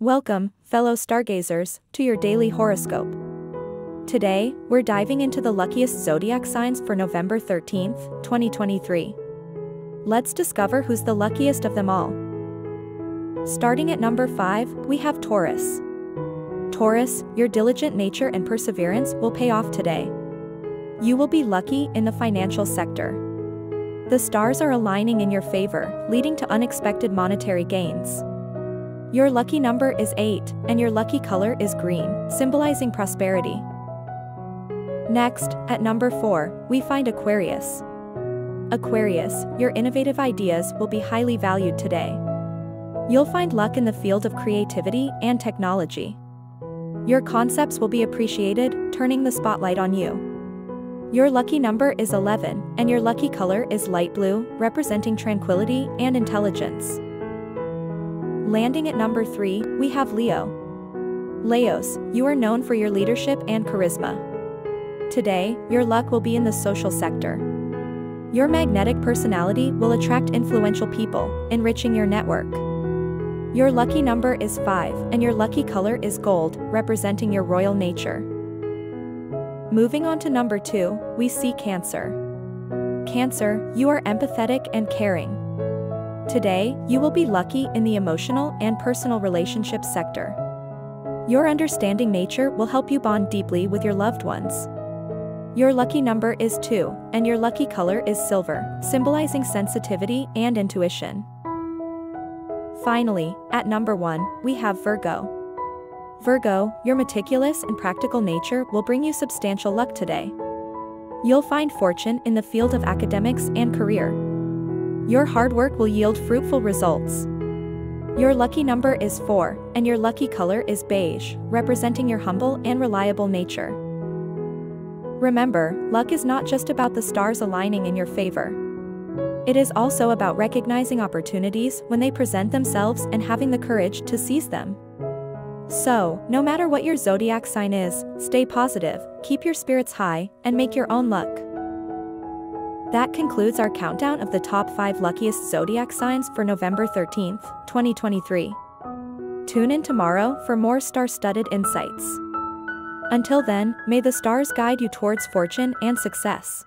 Welcome, fellow stargazers, to your daily horoscope. Today, we're diving into the luckiest zodiac signs for November 13th, 2023. Let's discover who's the luckiest of them all. Starting at number 5, we have Taurus. Taurus, your diligent nature and perseverance will pay off today. You will be lucky in the financial sector. The stars are aligning in your favor, leading to unexpected monetary gains. Your lucky number is 8, and your lucky color is green, symbolizing prosperity. Next, at number 4, we find Aquarius. Aquarius, your innovative ideas will be highly valued today. You'll find luck in the field of creativity and technology. Your concepts will be appreciated, turning the spotlight on you. Your lucky number is 11, and your lucky color is light blue, representing tranquility and intelligence. Landing at number 3, we have Leo. Leos, you are known for your leadership and charisma. Today, your luck will be in the social sector. Your magnetic personality will attract influential people, enriching your network. Your lucky number is 5, and your lucky color is gold, representing your royal nature. Moving on to number 2, we see Cancer. Cancer, you are empathetic and caring. Today, you will be lucky in the emotional and personal relationships sector. Your understanding nature will help you bond deeply with your loved ones. Your lucky number is 2, and your lucky color is silver, symbolizing sensitivity and intuition. Finally, at number 1, we have Virgo. Virgo, your meticulous and practical nature will bring you substantial luck today. You'll find fortune in the field of academics and career. Your hard work will yield fruitful results. Your lucky number is 4, and your lucky color is beige, representing your humble and reliable nature. Remember, luck is not just about the stars aligning in your favor. It is also about recognizing opportunities when they present themselves and having the courage to seize them. So, no matter what your zodiac sign is, stay positive, keep your spirits high, and make your own luck. That concludes our countdown of the top 5 luckiest zodiac signs for November 13th, 2023. Tune in tomorrow for more star-studded insights. Until then, may the stars guide you towards fortune and success.